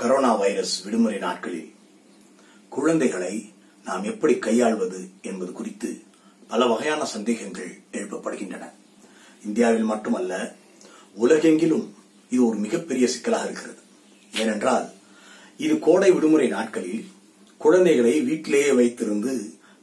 Corona virus விடுமுறை நாட்களில் குழந்தைகளை நாம் எப்படி கையாள்வது என்பது குறித்து பல வகையான சந்தேகங்கள் எழுப்பப்படுகின்றன. இந்தியாவில் மட்டுமல்ல உலகெங்கிலும் இது ஒரு மிகப்பெரிய சிக்கலாக இருக்கிறது. ஏனென்றால் இது கோடை விடுமுறை நாட்களில் குழந்தைகளை வீட்டிலேயே வைத்திருந்து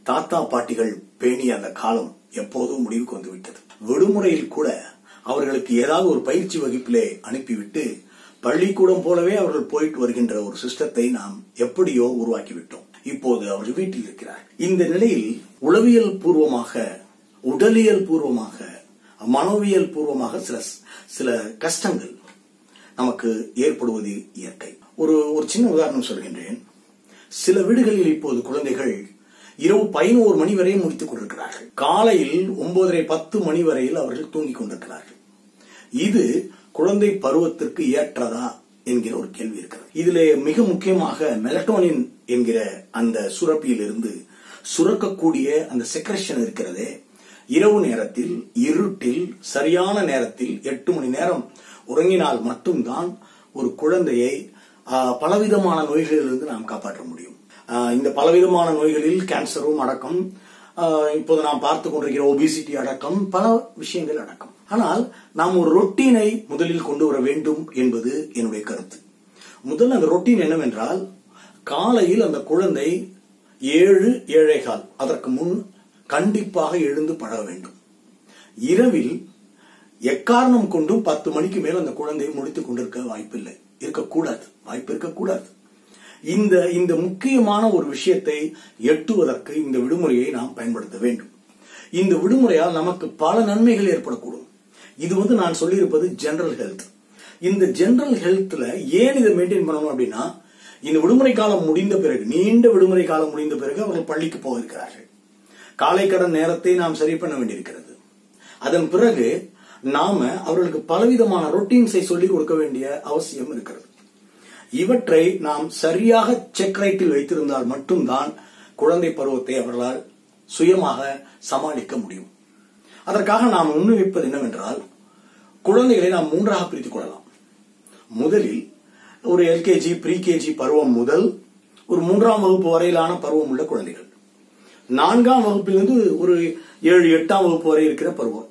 தாத்தா பாட்டிகள் பேணிய அந்த காலம் எப்போதும் முடிவுக்கு வந்துவிட்டது. விடுமுறையில் கூட அவர்களுக்கு ஏதாவது ஒரு பயிற்சி வகுப்பிலே அனுப்பிவிட்டு பள்ளிக்கூடம் போலவே அவர்கள் போயிட்டு வருகின்ற ஒரு சிஸ்டத்தை நாம் எப்படியோ உருவாக்கிவிட்டோம். இப்போது அவர்கள் வீட்டில் இருக்கிறார். இந்த நிலையில் உளவியல் பூர்வமாக உடலியல் பூர்வமாக மனோவியல் பூர்வமாக சில சில கஷ்டங்கள் நமக்கு ஏற்படுவது இயற்கை. ஒரு ஒரு சின்ன உதாரணம் சொல்கின்றேன். சில வீடுகளில் இப்போது குழந்தைகள் இரவு பதினோரு மணி வரை முடித்துக் கொண்டிருக்கிறார்கள். காலையில் ஒன்பதரை பத்து மணி வரையில் அவர்கள் தூங்கிக் கொண்டிருக்கிறார்கள். இது குழந்தை பருவத்திற்கு ஏற்றதா என்கிற ஒரு கேள்வி இருக்கிறது. இதுல மிக முக்கியமாக மெலட்டோனின் என்கிற அந்த சுரப்பியிலிருந்து சுரக்கக்கூடிய அந்த செக்ரஷன் இருக்கிறதே இரவு நேரத்தில் இருட்டில் சரியான நேரத்தில் எட்டு மணி நேரம் உறங்கினால் மட்டும்தான் ஒரு குழந்தையை பலவிதமான நோய்களிலிருந்து நாம் காப்பாற்ற முடியும். இந்த பலவிதமான நோய்களில் கேன்சரும் அடக்கம் இப்போது நாம் பார்த்துக் கொண்டிருக்கிற ஒபிசிட்டி அடக்கம் பல விஷயங்கள் அடக்கம். ஆனால் நாம் ஒரு ரொட்டீனை முதலில் கொண்டு வர வேண்டும் என்பது என்னுடைய கருத்து. முதல்ல அந்த ரொட்டீன் என்னவென்றால் காலையில் அந்த குழந்தை ஏழு ஏழைகால் அதற்கு முன் கண்டிப்பாக எழுந்து பழக வேண்டும். இரவில் எக்காரணம் கொண்டும் பத்து மணிக்கு மேல் அந்த குழந்தையை முடித்துக் கொண்டிருக்க வாய்ப்பில்லை. இருக்கக்கூடாது. வாய்ப்பு இருக்கக்கூடாது. இந்த இந்த முக்கியமான ஒரு விஷயத்தை எட்டுவதற்கு இந்த விடுமுறையை நாம் பயன்படுத்த வேண்டும். இந்த விடுமுறையால் நமக்கு பல நன்மைகள் ஏற்படக்கூடும். இது வந்து நான் சொல்லியிருப்பது ஜெனரல் ஹெல்த் இந்த ஜெனரல் ஹெல்த்ல ஏன் இதை மெயின்டைன் பண்ணணும் அப்படின்னா இந்த விடுமுறை காலம் முடிந்த பிறகு நீண்ட விடுமுறை காலம் முடிந்த பிறகு அவர்கள் பள்ளிக்கு போக இருக்கிறார்கள் காலை கடன் நேரத்தை நாம் சரி பண்ண வேண்டியிருக்கிறது. அதன் பிறகு நாம அவர்களுக்கு பலவிதமான ரொட்டீன்ஸை சொல்லிக் கொடுக்க வேண்டிய அவசியம் இருக்கிறது. இவற்றை நாம் சரியாக செக் ரைட்டில் வைத்திருந்தால் மட்டும்தான் குழந்தை பருவத்தை அவர்களால் சுயமாக சமாளிக்க முடியும். அதற்காக நாம் முன்வைப்பது என்னவென்றால் குழந்தைகளை நாம் மூன்றாக பிரித்துக் கொள்ளலாம். முதலில் ஒரு எல்கேஜி ப்ரீகேஜி பருவம் முதல் ஒரு மூன்றாம் வகுப்பு வரையிலான பருவம் உள்ள குழந்தைகள். நான்காம் வகுப்பிலிருந்து ஒரு ஏழு எட்டாம் வகுப்பு வரை இருக்கிற பருவம்.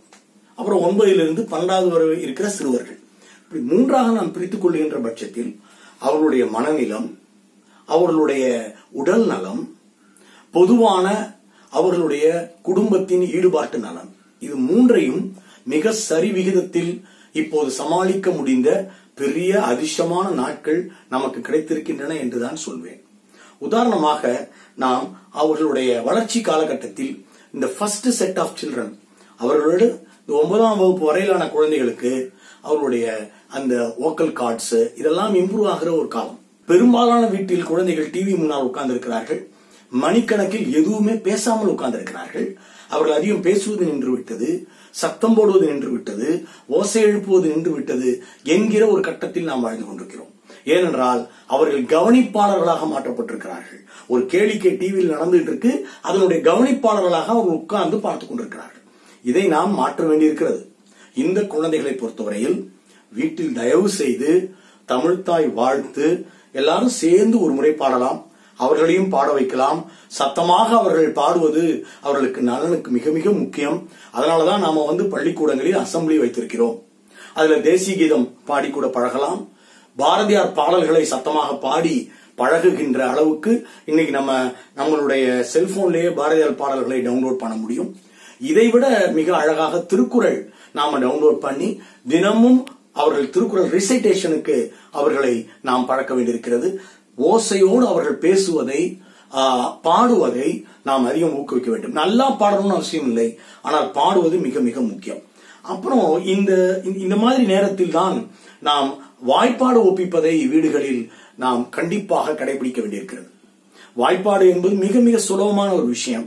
அப்புறம் ஒன்பதிலிருந்து பன்னெண்டாவது வரை இருக்கிற சிறுவர்கள். இப்படி மூன்றாக நாம் பிரித்துக் கொள்கின்ற பட்சத்தில் அவர்களுடைய மனநிலம் அவர்களுடைய உடல் நலம் பொதுவான அவர்களுடைய குடும்பத்தின் ஈடுபாட்டு நலம். இது மூன்றையும் மிக சரி விகிதத்தில் இப்போது சமாளிக்க முடிந்த பெரிய அதிர்ஷ்டமான நாட்கள் நமக்கு கிடைத்திருக்கின்றன என்றுதான் சொல்வேன். உதாரணமாக நாம் அவர்களுடைய வளர்ச்சி காலகட்டத்தில் இந்த ஃபர்ஸ்ட் செட் ஆஃப் சில்ட்ரன் அவர்களோடு இந்த ஒன்பதாம் வகுப்பு வரையிலான குழந்தைகளுக்கு அவர்களுடைய அந்த ஓக்கல் கார்ட்ஸ் இதெல்லாம் இம்ப்ரூவ் ஆகிற ஒரு காலம். பெரும்பாலான வீட்டில் குழந்தைகள் டிவி முன்னால் உட்கார்ந்து இருக்கிறார்கள் மணிக்கணக்கில் எதுவுமே பேசாமல் உட்கார்ந்து இருக்கிறார்கள் அவர்கள் அதிகம் பேசுவது நின்று விட்டது சத்தம் போடுவது நின்று விட்டது ஓசை எழுப்புவது நின்று விட்டது என்கிற ஒரு கட்டத்தில் நாம் வாழ்ந்து கொண்டிருக்கிறோம். ஏனென்றால் அவர்கள் கவனிப்பாளர்களாக மாற்றப்பட்டிருக்கிறார்கள். ஒரு கேளிக்கை டிவியில் நடந்துட்டு இருக்கு அதனுடைய கவனிப்பாளர்களாக அவர்கள் உட்கார்ந்து பார்த்துக் கொண்டிருக்கிறார்கள். இதை நாம் மாற்ற வேண்டியிருக்கிறது. இந்த குழந்தைகளை பொறுத்தவரையில் வீட்டில் தயவு செய்து தமிழ்தாய் வாழ்த்து எல்லாரும் சேர்ந்து ஒரு முறை பாடலாம். அவர்களையும் பாட வைக்கலாம். சத்தமாக அவர்கள் பாடுவது அவர்களுக்கு நலனுக்கு மிக மிக முக்கியம். அதனாலதான் நாம வந்து பள்ளிக்கூடங்களில் அசம்பிளி வைத்திருக்கிறோம். அதுல தேசிய கீதம் பாடி கூட பழகலாம். பாரதியார் பாடல்களை சத்தமாக பாடி பழகுகின்ற அளவுக்கு இன்னைக்கு நம்ம நம்மளுடைய செல்போன்லயே பாரதியார் பாடல்களை டவுன்லோட் பண்ண முடியும். இதைவிட மிக அழகாக திருக்குறள் நாம டவுன்லோட் பண்ணி தினமும் அவர்கள் திருக்குறள் ரிசைட்டேஷனுக்கு அவர்களை நாம் பழக்க வேண்டியிருக்கிறது. ஓசையோடு அவர்கள் பேசுவதை பாடுவதை நாம் அதிகம் ஊக்குவிக்க வேண்டும். நல்லா பாடணும்னு அவசியம் இல்லை. ஆனால் பாடுவது மிக மிக முக்கியம். அப்புறம் இந்த இந்த மாதிரி நேரத்தில் தான் நாம் வாய்ப்பாடு ஒப்பிப்பதை வீடுகளில் நாம் கண்டிப்பாக கடைபிடிக்க வேண்டியிருக்கிறது. வாய்ப்பாடு என்பது மிக மிக சுலபமான ஒரு விஷயம்.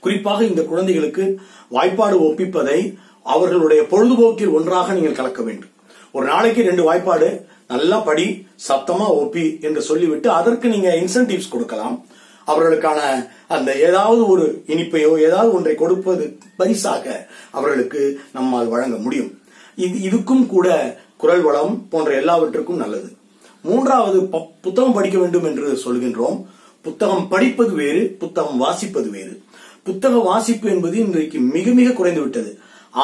குறிப்பாக இந்த குழந்தைகளுக்கு வாய்ப்பாடு ஒப்பிப்பதை அவர்களுடைய பொழுதுபோக்கில் ஒன்றாக நீங்கள் கலக்க வேண்டும். ஒரு நாளைக்கு ரெண்டு வாய்ப்பாடு நல்லா படி சத்தமா ஒப்பி என்று சொல்லிவிட்டு அதற்கு நீங்க இன்சென்டிவ்ஸ் கொடுக்கலாம். அவர்களுக்கான அந்த ஏதாவது ஒரு இனிப்பையோ ஏதாவது ஒன்றை கொடுப்பது பரிசாக அவர்களுக்கு நம்மால் வழங்க முடியும். இது இதுக்கும் கூட குரல் வளம் போன்ற எல்லாவற்றுக்கும் நல்லது. மூன்றாவது புத்தகம் படிக்க வேண்டும் என்று சொல்கின்றோம். புத்தகம் படிப்பது வேறு புத்தகம் வாசிப்பது வேறு. புத்தக வாசிப்பு என்பது இன்றைக்கு மிக மிக குறைந்து விட்டது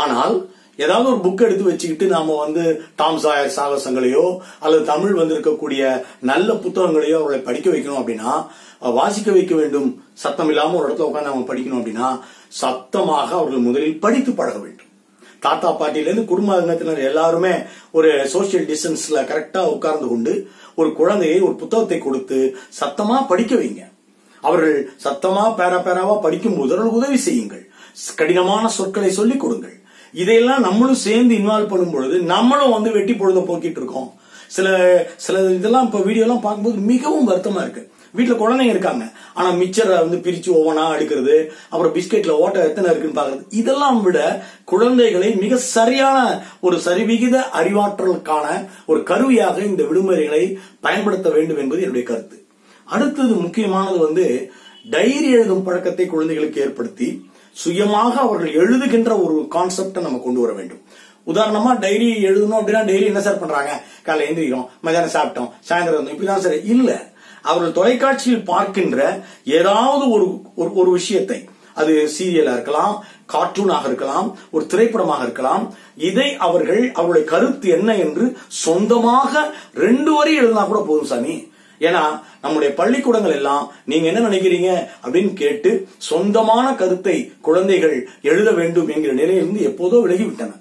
ஆனால் ஏதாவது ஒரு புக் எடுத்து வச்சுக்கிட்டு நாம வந்து டாம் சாயர் சாகசங்களையோ அல்லது தமிழ் வந்திருக்கக்கூடிய நல்ல புத்தகங்களையோ அவர்களை படிக்க வைக்கணும் அப்படின்னா வாசிக்க வைக்க வேண்டும். சத்தம் இல்லாம ஒரு இடத்துல உட்காந்து அவங்க படிக்கணும் அப்படின்னா சத்தமாக அவர்கள் முதலில் படித்து பழக வேண்டும். தாத்தா பாட்டிலேருந்து குடும்ப அங்கத்தினர் எல்லாருமே ஒரு சோசியல் டிஸ்டன்ஸ்ல கரெக்டா உட்கார்ந்து கொண்டு ஒரு குழந்தையை ஒரு புத்தகத்தை கொடுத்து சத்தமா படிக்க வைங்க. அவர்கள் சத்தமா பேரா பேராவா படிக்கும் போது உதவி செய்யுங்கள். கடினமான சொற்களை சொல்லிக் கொடுங்கள். இதையெல்லாம் நம்மளும் சேர்ந்து இன்வால்வ் பண்ணும் பொழுது நம்மளும் வந்து வெட்டி பொழுத போக்கிட்டு இருக்கோம். சில சில இதெல்லாம் இப்ப வீடியோலாம் பார்க்கும்போது மிகவும் வருத்தமா இருக்கு. வீட்டுல குழந்தைங்க இருக்காங்க. ஆனா மிச்சரை வந்து பிரிச்சு ஒவ்வொன்றா எடுக்கிறது அப்புறம் பிஸ்கெட்ல ஓட்ட எத்தனை இருக்குன்னு பாக்குறது இதெல்லாம் விட குழந்தைகளை மிக சரியான ஒரு சரிவிகித அறிவாற்றலுக்கான ஒரு கருவியாக இந்த விடுமுறைகளை பயன்படுத்த வேண்டும் என்பது என்னுடைய கருத்து. அடுத்தது முக்கியமானது வந்து டைரி எழுதும் பழக்கத்தை குழந்தைகளுக்கு ஏற்படுத்தி சுயமாக அவர்கள் எழுதுகின்ற ஒரு கான்செப்டை நம்ம கொண்டு வர வேண்டும். உதாரணமா டைரி எழுதணும் அப்படின்னா டெய்லி என்ன சார் பண்றாங்க? காலை எந்திரிக்கிறோம் மதியானம் சாப்பிட்டோம் சாயந்தரம் வந்தோம் இப்படிதான் சார் இல்ல அவர்கள் தொலைக்காட்சியில் பார்க்கின்ற ஏதாவது ஒரு ஒரு- ஒரு விஷயத்தை அது சீரியலா இருக்கலாம் கார்ட்டூனாக இருக்கலாம் ஒரு திரைப்படமாக இருக்கலாம் இதை அவர்கள் அவருடைய கருத்து என்ன என்று சொந்தமாக ரெண்டு வரி எழுதினா கூட போதும் சாமி. ஏன்னா நம்முடைய பள்ளிக்கூடங்கள் எல்லாம் நீங்க என்ன நினைக்கிறீங்க? அப்படின்னு கேட்டு சொந்தமான கருத்தை குழந்தைகள் எழுத வேண்டும் என்கிற நிலையிலிருந்து எப்போதோ விலகிவிட்டன.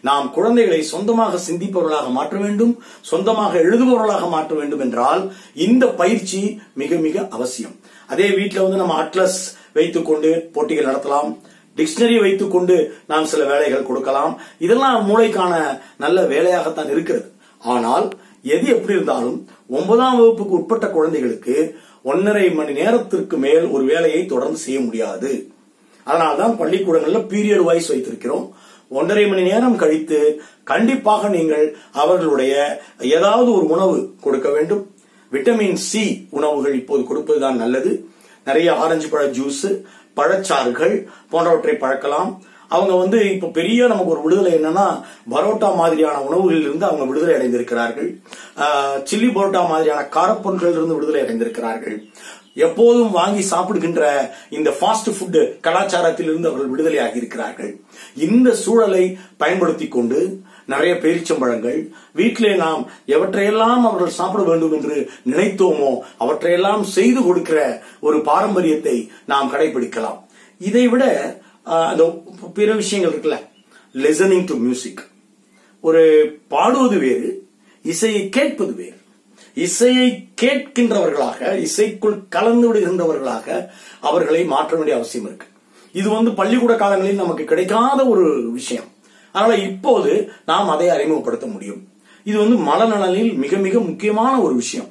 நாம் குழந்தைகளை சொந்தமாக சிந்திப்பவர்களாக மாற்ற வேண்டும் சொந்தமாக எழுதுபவர்களாக மாற்ற வேண்டும் என்றால் இந்த பயிற்சி மிக மிக அவசியம். அதே வீட்டில் வந்து நம்ம அட்லஸ் வைத்துக்கொண்டு போட்டிகள் நடத்தலாம் டிக்ஷனரி வைத்துக்கொண்டு நாம் சில வேலைகள் கொடுக்கலாம். இதெல்லாம் மூளைக்கான நல்ல வேலையாகத்தான் இருக்கிறது. ஆனால் எது எப்படி இருந்தாலும் ஒன்பதாம் வகுப்புக்கு உட்பட்ட குழந்தைகளுக்கு ஒன்னரை மணி நேரத்திற்கு மேல் ஒரு வேலையை தொடர்ந்து செய்ய முடியாது. அதனால்தான் பள்ளிக்கூடங்களில் பீரியட் வைஸ் வைத்திருக்கிறோம். ஒன்றரை மணி நேரம் கழித்து கண்டிப்பாக நீங்கள் அவர்களுடைய ஏதாவது ஒரு உணவு கொடுக்க வேண்டும். விட்டமின் சி உணவுகள் இப்போது கொடுப்பதுதான் நல்லது. நிறைய ஆரஞ்சு பழ ஜூஸ் பழச்சாறுகள் போன்றவற்றை பழக்கலாம். அவங்க வந்து இப்ப பெரிய நமக்கு ஒரு விடுதலை என்னன்னா பரோட்டா மாதிரியான உணவுகளில் இருந்து அவங்க விடுதலை அடைந்திருக்கிறார்கள். ஆஹ், சில்லி பரோட்டா மாதிரியான காரப்பொருட்களில் இருந்து விடுதலை அடைந்திருக்கிறார்கள். எப்போதும் வாங்கி சாப்பிடுகின்ற இந்த ஃபாஸ்ட் ஃபுட் கலாச்சாரத்தில் இருந்து அவர்கள் விடுதலை ஆகியிருக்கிறார்கள் இந்த சூழலை பயன்படுத்தி கொண்டு நிறைய பேரிச்சம்பழங்கள் வீட்டிலே நாம் எவற்றையெல்லாம் அவர்கள் சாப்பிட வேண்டும் என்று நினைத்தோமோ அவற்றையெல்லாம் செய்து கொடுக்கிற ஒரு பாரம்பரியத்தை நாம் கடைபிடிக்கலாம். இதை விட அந்த பிற விஷயங்கள் இருக்குல்ல. லிசனிங் டு மியூசிக் ஒரு பாடுவது வேறு இசையை கேட்பது வேறு. இசையை கேட்கின்றவர்களாக இசைக்குள் கலந்து விடுகின்றவர்களாக அவர்களை மாற்ற வேண்டிய அவசியம் இருக்கு. இது வந்து பள்ளிக்கூட காலங்களில் நமக்கு கிடைக்காத ஒரு விஷயம். அதனால இப்போது நாம் அதை அறிமுகப்படுத்த முடியும். இது வந்து மனநலனில் மிக மிக முக்கியமான ஒரு விஷயம்.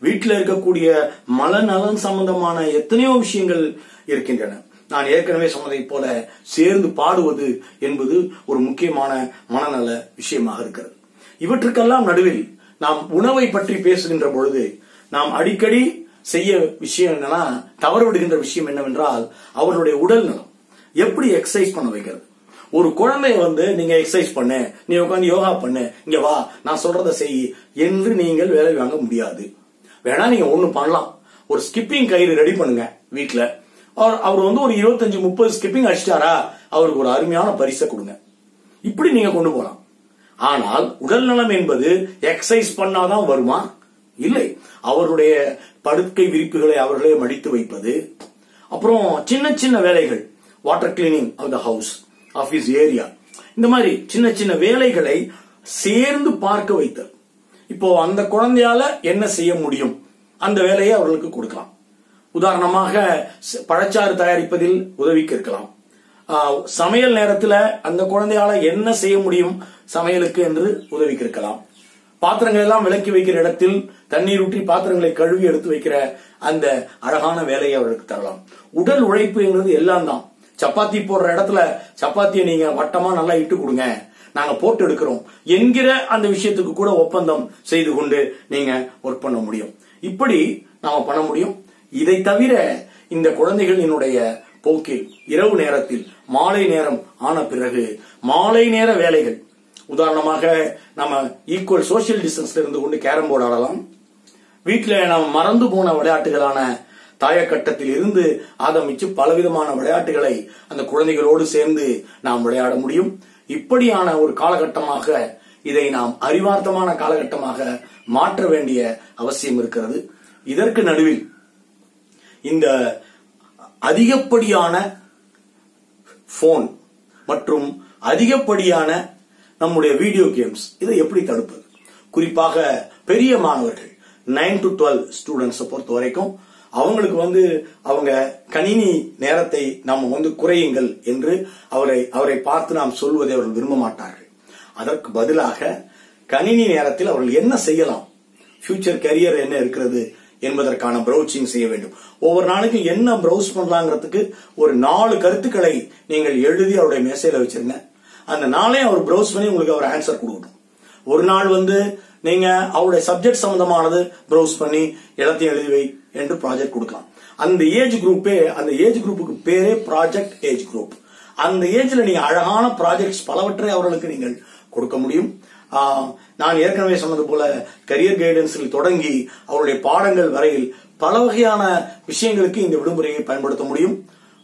வீட்டில் இருக்கக்கூடிய மனநலன் சம்பந்தமான எத்தனையோ விஷயங்கள் இருக்கின்றன. நான் ஏற்கனவே சொன்னதை போல சேர்ந்து பாடுவது என்பது ஒரு முக்கியமான மனநல விஷயமாக இருக்கிறது. இவற்றுக்கெல்லாம் நடுவில் நாம் உணவை பற்றி பேசுகின்ற பொழுது நாம் அடிக்கடி செய்ய விஷயம் என்னன்னா தவறு விடுகின்ற விஷயம் என்னவென்றால் அவர்களுடைய உடல் நலம். எப்படி எக்ஸசைஸ் பண்ண வைக்கிறது? ஒரு குழந்தைய வந்து நீங்க எக்ஸசைஸ் பண்ணு. நீ உட்காந்து யோகா பண்ணு. இங்க வா. நான் சொல்றத செய். என்று நீங்கள் வேலை வாங்க முடியாது. வேணா நீங்க ஒண்ணு பண்ணலாம். ஒரு ஸ்கிப்பிங் கயிறு ரெடி பண்ணுங்க வீட்டுல அவர் அவர் வந்து ஒரு இருபத்தஞ்சு முப்பது ஸ்கிப்பிங் அடிச்சிட்டாரா? அவருக்கு ஒரு அருமையான பரிசை கொடுங்க. இப்படி நீங்க கொண்டு போலாம். ஆனால் உடல் நலம் என்பது எக்ஸசைஸ் பண்ணாதான் வருமா? இல்லை. அவருடைய படுக்கை விரிப்புகளை அவர்களே மடித்து வைப்பது. அப்புறம் சின்ன சின்ன வேலைகள். Water cleaning of the house office area இந்த மாதிரி சின்ன சின்ன வேலைகளை சேர்ந்து பார்க்க வைத்தல். இப்போ அந்த குழந்தையால என்ன செய்ய முடியும்? அந்த வேலையை அவர்களுக்கு கொடுக்கலாம். உதாரணமாக பழச்சாறு தயாரிப்பதில் உதவிக்கு இருக்கலாம் ஆஹ், சமையல் நேரத்துல அந்த குழந்தையால என்ன செய்ய முடியும் சமையலுக்கு என்று உதவிக்கு இருக்கலாம் பாத்திரங்கள் எல்லாம் விலக்கி வைக்கிற இடத்தில் தண்ணீர் ஊற்றி பாத்திரங்களை கழுவி எடுத்து வைக்கிற அந்த அழகான வேலையை அவர்களுக்கு தரலாம். உடல் உழைப்புங்கிறது எல்லாம் தான். சப்பாத்தி போடுற இடத்துல சப்பாத்தியை நீங்க வட்டமா நல்லா இட்டு கொடுங்க. நாங்க போட்டு எடுக்கிறோம். என்கிற அந்த விஷயத்துக்கு கூட ஒப்பந்தம் செய்து கொண்டு நீங்க ஒர்க் பண்ண முடியும். இப்படி நாம பண்ண முடியும். இதை தவிர இந்த குழந்தைகளினுடைய போக்கில் இரவு நேரத்தில் மாலை நேரம் ஆன பிறகு மாலை நேர வேலைகள். உதாரணமாக நம்ம ஈக்குவல் சோசியல் டிஸ்டன்ஸ்ல இருந்து கொண்டு கேரம் போர்டு ஆடலாம். வீட்டில் நாம் மறந்து போன விளையாட்டுகளான தாயக்கட்டத்தில் இருந்து ஆரம்பிச்சு பலவிதமான விளையாட்டுகளை அந்த குழந்தைகளோடு சேர்ந்து நாம் விளையாட முடியும். இப்படியான ஒரு காலகட்டமாக இதை நாம் அறிவார்த்தமான காலகட்டமாக மாற்ற வேண்டிய அவசியம் இருக்கிறது. இதற்கு நடுவில் இந்த அதிகப்படியான போன் மற்றும் அதிகப்படியான நம்முடைய வீடியோ கேம்ஸ் இதை எப்படி தடுப்பது? குறிப்பாக பெரிய மாணவர்கள் நைன் டு டுவெல் ஸ்டூடெண்ட்ஸை பொறுத்த வரைக்கும் அவங்களுக்கு வந்து அவங்க கணினி நேரத்தை நாம் வந்து குறையுங்கள் என்று அவரை அவரை பார்த்து நாம் சொல்வதை அவர்கள் விரும்ப மாட்டார்கள். அதற்கு பதிலாக கணினி நேரத்தில் அவர்கள் என்ன செய்யலாம்? ஃபியூச்சர் கரியர் என்ன இருக்கிறது? என்பதற்கான ப்ரௌச்சிங் செய்ய வேண்டும். ஒவ்வொரு நாளைக்கு என்ன ப்ரௌஸ் பண்ணலாங்கிறதுக்கு ஒரு நாலு கருத்துக்களை நீங்கள் எழுதி அவருடைய மேசையில வச்சிருங்க. அந்த நாளே அவர் ப்ரௌஸ் பண்ணி உங்களுக்கு அவர் ஆன்சர் கொடுக்கணும் ஒரு நாள் வந்து நீங்க அவருடைய சப்ஜெக்ட் சம்பந்தமானது ப்ரௌஸ் பண்ணி எல்லாத்தையும் எழுதி வை என்று ப்ராஜெக்ட் கொடுக்கலாம். அந்த ஏஜ் குரூப்பே அந்த ஏஜ் குரூப்புக்கு பேரே ப்ராஜெக்ட் ஏஜ் குரூப் அந்த ஏஜ்ல நீங்க அழகான ப்ராஜெக்ட்ஸ் பலவற்றை அவர்களுக்கு நீங்கள் கொடுக்க முடியும். நான் ஏற்கனவே சொன்னது போல கரியர் கைடன்ஸில் தொடங்கி அவருடைய பாடங்கள் வரையில் பல வகையான விஷயங்களுக்கு இந்த விடுமுறையை பயன்படுத்த முடியும்.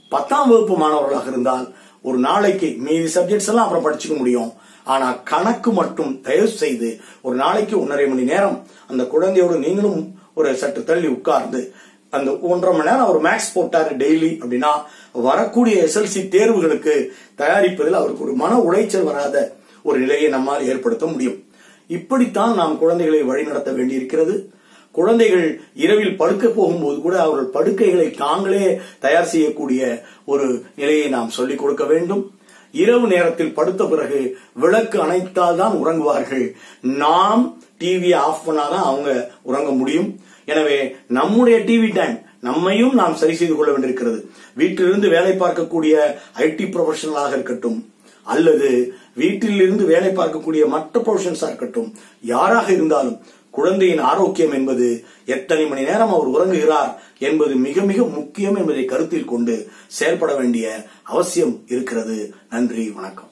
பத்தாம் வகுப்பு மாணவர்களாக இருந்தால் ஒரு நாளைக்கு மீதி சப்ஜெக்ட்ஸ் எல்லாம் அப்புறம் படிச்சுக்க முடியும். ஆனா கணக்கு மட்டும் தயவு செய்து ஒரு நாளைக்கு ஒன்றரை மணி நேரம் அந்த குழந்தையோடு நீங்களும் ஒரு சற்று தள்ளி உட்கார்ந்து அந்த ஒன்றரை மணி நேரம் அவர் மேக்ஸ் போட்டாரு டெய்லி அப்படின்னா வரக்கூடிய எஸ்எல்சி தேர்வுகளுக்கு தயாரிப்பதில் அவருக்கு ஒரு மன உளைச்சல் வராத ஒரு நிலையை நம்மால் ஏற்படுத்த முடியும். இப்படித்தான் நாம் குழந்தைகளை வழிநடத்த வேண்டியிருக்கிறது. குழந்தைகள் இரவில் படுக்க போகும்போது கூட அவர்கள் படுக்கைகளை தாங்களே தயார் செய்யக்கூடிய ஒரு நிலையை நாம் சொல்லிக் கொடுக்க வேண்டும். இரவு நேரத்தில் படுத்த பிறகு விளக்கு அணைத்தால் தான் உறங்குவார்கள். நாம் டிவியை ஆஃப் பண்ணாதான் அவங்க உறங்க முடியும். எனவே நம்முடைய டிவி டைம் நம்மையும் நாம் சரி செய்து கொள்ள வேண்டியிருக்கிறது. வீட்டிலிருந்து வேலை பார்க்கக்கூடிய ஐடி ப்ரொஃபஷனலாக இருக்கட்டும் அல்லது வீட்டில் இருந்து வேலை பார்க்கக்கூடிய மற்ற ப்ரொஃபஷன்ஸா இருக்கட்டும் யாராக இருந்தாலும் குழந்தையின் ஆரோக்கியம் என்பது எத்தனை மணி நேரம் அவர் உறங்குகிறார் என்பது மிக மிக முக்கியம் என்பதை கருத்தில் கொண்டு செயல்பட வேண்டிய அவசியம் இருக்கிறது. நன்றி வணக்கம்.